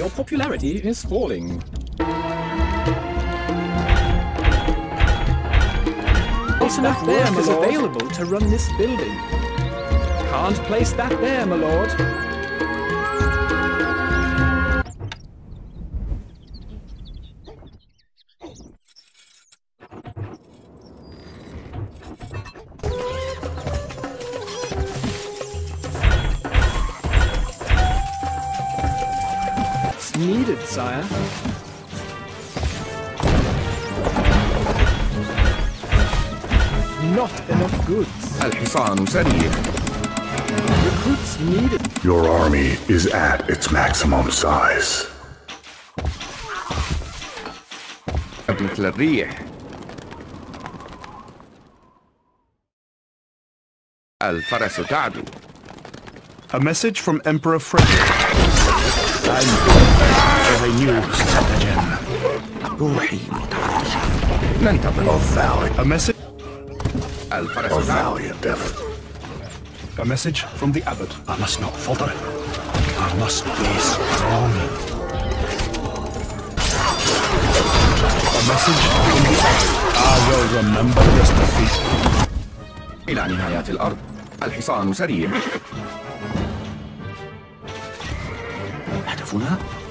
Your popularity is falling. Not enough work is available to run this building. Can't place that there, my lord. needed, sire. Not enough goods. الحصان سريع Recruits needed. Your army is at its maximum size. مثل الريح الفرس تعدو A message from Emperor Frederick. روحي ننتظر A valiant, A message الفرس a تعدو valiant effort. a message from the abbot. I must not falter. I must be strong. A message from the abbot. I will remember this defeat. إلى نهايات الأرض الحصان سريع هدفنا